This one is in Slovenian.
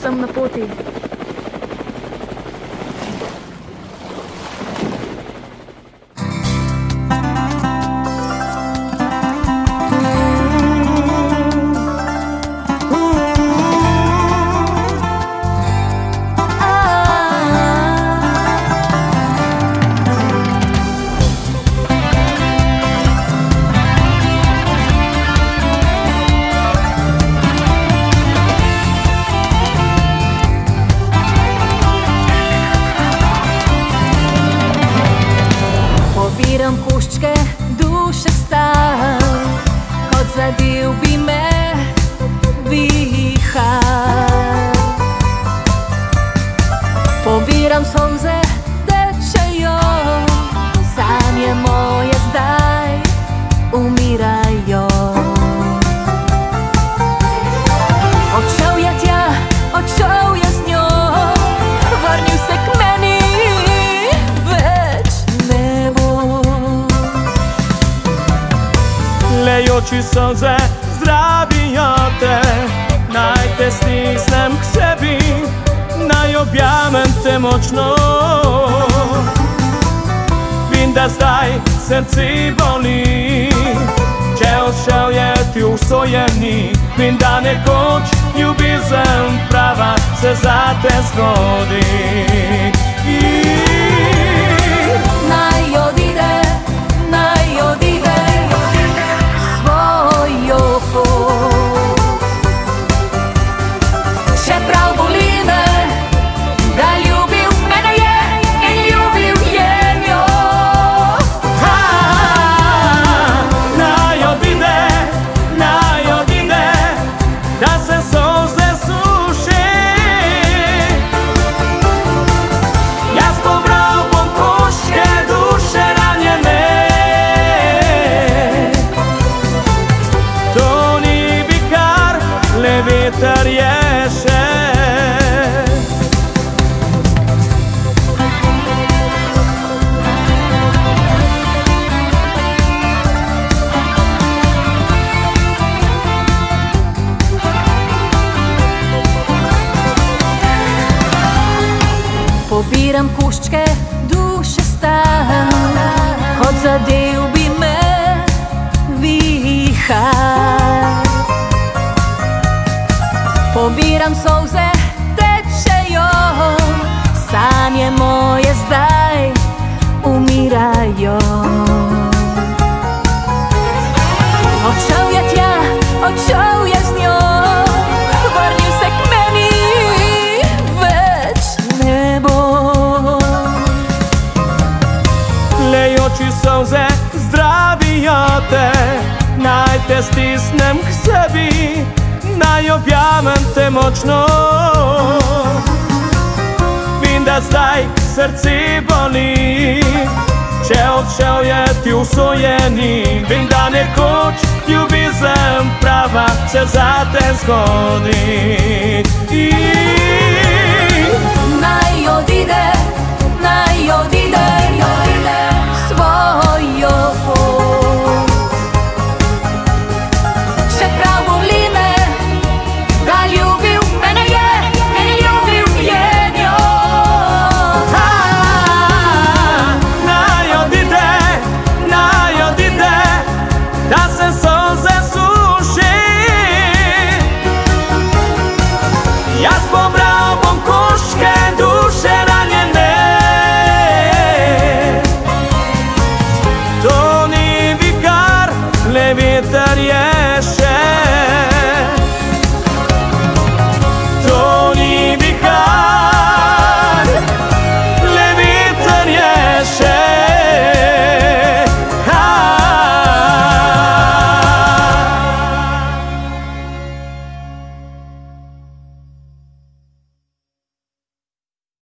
some 40. vihar. Pobiram solze, tečejo, sanje moje zdaj umirajo. Odšel je tja, odšel je z njo, vrnil se k meni, več ne bo. Lejoči solze zdravijo te Naj te stisnem k sebi Naj objamem te močno. Vem, da zdaj srce boli Če odšel je ti usojeni. Vem, da nekoč ljubezen prava se zate zgodi da Pobiram kuščke, duše stal, kot zadev bi me vihar. Pobiram solze, te stisnem k sebi Naj objamem te močno. Vem, da zdaj srce boli Če odšel je ti usojeni. Vem, da nekoč ljubezen prava se zate zgodi. Naj yeah.